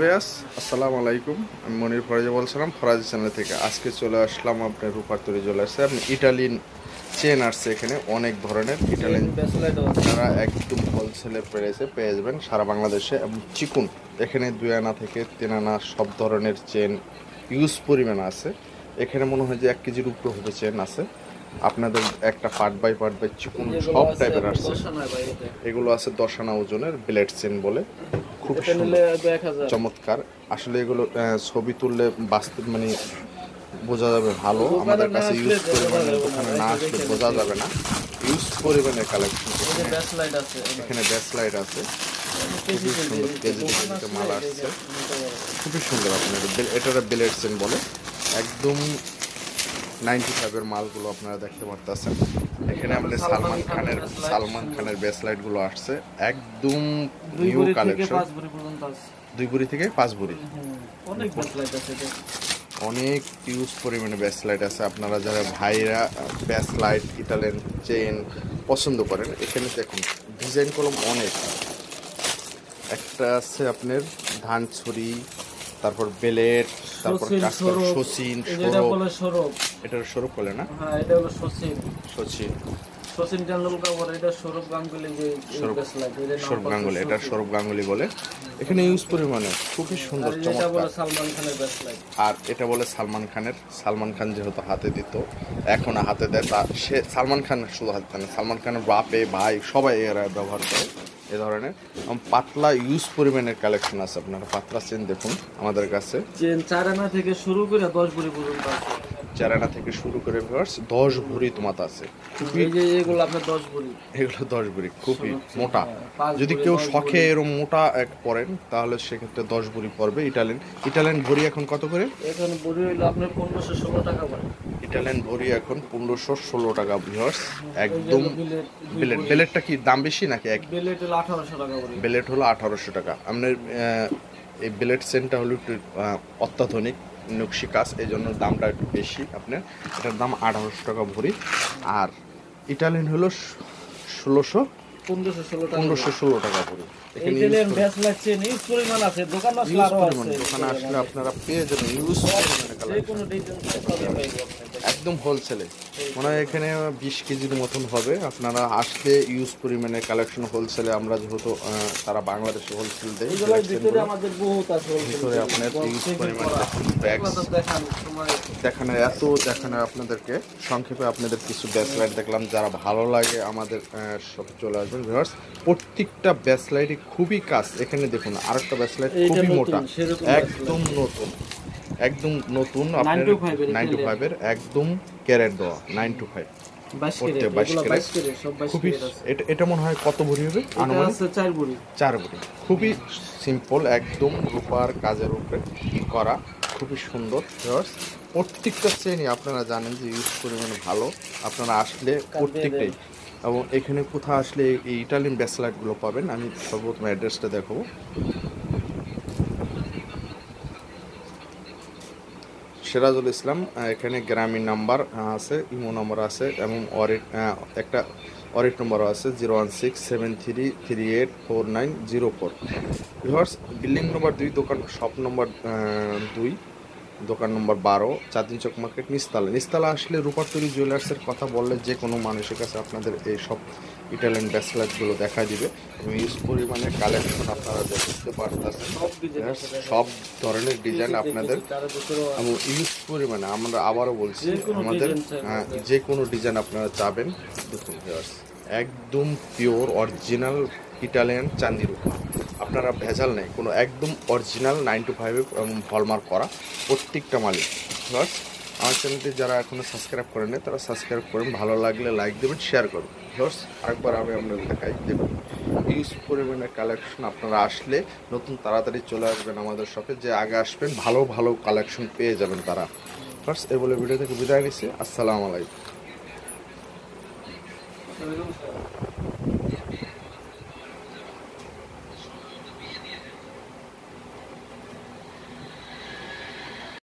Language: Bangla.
বেয়াস আসসালামু আলাইকুম। আমি মনির ফরাজি বলছিলাম, ফরাজি চ্যানেল থেকে। আজকে চলে আসলাম আপনার রূপার তৈরি চলে আসছে আপনি ইটালিন চেন আসছে এখানে, অনেক ধরনের ইটালিয়ান। আপনারা একদম হোলসেলে প্রাইসে পেয়ে যাবেন সারা বাংলাদেশে। এবং চিকুন, এখানে দুই আনা থেকে তিন আনা সব ধরনের চেন ইউজ পরিমাণ আছে। এখানে মনে হয় যে এক কেজির উপরে হবে চেন আছে। আপনাদের একটা পার্ট বাই পার্ট বাই চিকুন সব টাইপের আসছে এগুলো আছে দশ আনা ওজনের ব্লেড চেন বলে। খুব চমৎকার। আসলে এগুলো ছবি তুললে বাস্তব মানে বোঝা যাবে ভালো। আমাদের কাছে ইউজ পরিমাণে দোকানে না। আসলে বোঝা যাবে না। ইউজ পরিমাণের কালেকশন এখানে। ব্যাস লাইট আছে খুবই সুন্দর কেজি কেজিতে মাল আসছে। খুবই সুন্দর আপনার বেল- এটার বেলেট চেন বলে। একদম নাইনটি ফাইভের মালগুলো আপনারা দেখতে পারতেছেন। এখানে আমাদের সালমান খানের সালমান খানের ব্যাস লাইটগুলো আসছে। একদম নিউ কালেকশন দুই বুড়ি থেকে পাঁচ বুড়ি অনেক ব্যাসলাইট আছে অনেক ইউজ পরিমাণে ব্যাস লাইট আছে। আপনারা যারা ভাইরা ব্যাস লাইট ইটালিয়ান চেন পছন্দ করেন এখানে দেখুন ডিজাইন কলম অনেক। একটা আছে আপনার ধান ছুরি তারপর বেলেট তারপর কাস্টার সচিন এই যেটা সৌরভ বলে না? হ্যাঁ এটা হলো সচিন সচিন সচিন বলে এটা সৌরভ গাঙ্গুলি যে সৌরভ- গাঙ্গুলি এটা। সৌরভ গাঙ্গুলি বলে। এখানে ইউজ পরিমাণে খুবই সুন্দর চমৎকার। বলে সালমান খানের আর এটা বলে সালমান খানের। সালমান খান যেহেতু হাতে দিত এখন হাতে দেয় তা সে সালমান খান শুধু হাতে দেয় না সালমান খানের বাপে ভাই সবাই এরা ব্যবহার করে। এ ধরনের। এবং পাতলা ইউজ পরিমাণের কালেকশন আছে আপনারা পাতলা চেন দেখুন আমাদের কাছে। চেন চার আনা থেকে শুরু করে দশ ভরি পর্যন্ত আছে। চারানা থেকে শুরু করে ভিউয়ার্স দশ ভরি তোমাত আছে। খুবই এগুলো আপনার দশ ভরি। এগুলো দশ ভরি খুবই মোটা। যদি কেউ শখে এরকম মোটা এক পরেন তাহলে সেক্ষেত্রে দশ ভরি পড়বে। ইটালিয়ান ইটালিয়ান ভরি এখন কত করে? এখানে ভরি হইল আপনার পনেরোশো ষোলো টাকা পড়ে ইটালিয়ান ভরি এখন পনেরোশো ষোলো টাকা ভিউয়ার্স একদম বেলেট বেলেটটা কি দাম বেশি নাকি এক? বিলেট হলো আঠারোশো টাকা বেলেট হলো আঠারোশো টাকা। আপনার এই বেলেট সেন্টটা হলো একটু অত্যাধুনিক নকশি কাজ এই জন্য দামটা একটু বেশি আপনার। এটার দাম আঠারোশো টাকা ভরি। আর ইটালিয়ান হলো ষোলোশো পনেরোশো ষোলো টাকা। এখানে দোকানে আসলে আপনারা পেয়ে যাবেন ইউজ একদম হোলসেলে মনে হয় এখানে বিশ কেজির মতন হবে। আপনারা আসলে ইউজ পরিমাণে কালেকশন হোলসেলে আমরা যেহেতু তারা বাংলাদেশে হোলসেল দেয় ভিতরে। আপনার ইউজ পরিমাণ দেখান এত দেখানো আপনাদেরকে। সংক্ষেপে আপনাদের কিছু ব্যাসলাইট দেখলাম যারা ভালো লাগে আমাদের সব চলে আসবেন। ভিউয়ার্স প্রত্যেকটা ব্যাসলাইটই খুবই কাজ। এখানে দেখুন আরেকটা ব্যাসলাইট এইটা খুবই মোটা। একদম নতুন। একদম নতুন আপনার নাইন টু ফাইভের একদম ক্যারেট দেওয়া নাইন টু ফাইভ খুবই এটা এটা মনে হয় কত ভরি হবে? চার ভরি। খুবই সিম্পল একদম রূপার কাজের উপরে করা খুবই সুন্দর। প্রত্যেকটা আপনারা জানেন যে ইউজ পরিমাণে ভালো। আপনারা আসলে প্রত্যেকটাই। এবং এখানে কোথাও আসলে এই ইটালিয়ান ব্যাসলাইটগুলো পাবেন আমি সর্বপ্রথম অ্যাড্রেসটা দেখাবো। সিরাজুল ইসলাম এখানে গ্রামীণ নাম্বার আছে, ইমো নম্বর আছে, এবং অরিট একটা অরিট নম্বরও আছে, zero one six seven three three eight four nine zero four. Building number দুই, দোকান, শপ নম্বর দুই। দোকান নম্বর বারো চাঁদিন চক মার্কেট নিস্তালা। নিস্তালা আসলে রূপার তৈরি জুয়েলার্সের কথা বললে যে কোনো মানুষের কাছে আপনাদের এই সব ইটালিয়ান ব্যাসলাইটগুলো দেখা দিবে। এবং ইউজ পরিমাণে কালেকশন আপনারা দেখতে পারতেছেন। সব ধরনের ডিজাইন আপনাদের। এবং ইউজ পরিমাণে আমরা আবারও বলছি যে আমাদের হ্যাঁ, যে কোনো ডিজাইন আপনারা চাবেন। দেখুন একদম পিওর অরিজিনাল ইটালিয়ান চান্দি রূপা আপনারা ভেজাল নেই। কোনো একদম অরিজিনাল নাইন টু ফাইভে হলমার্ক করা প্রত্যেকটা মালিক। ভিউয়ার্স আমার চ্যানেলটি যারা এখনও সাবস্ক্রাইব করেন নাই, তারা সাবস্ক্রাইব করেন। ভালো লাগলে লাইক দেবেন শেয়ার করুন। ভিউয়ার্স আরেকবার আমি আপনাদের দেখাই। দেখুন ইউজ পরিমাণের কালেকশন আপনারা আসলে নতুন তাড়াতাড়ি চলে আসবেন আমাদের শপে যে আগে আসবেন ভালো ভালো কালেকশন পেয়ে যাবেন তারা। ফার্স্ট এ বলে ভিডিও থেকে বিদায় নিচ্ছি। আসসালামু আলাইকুম।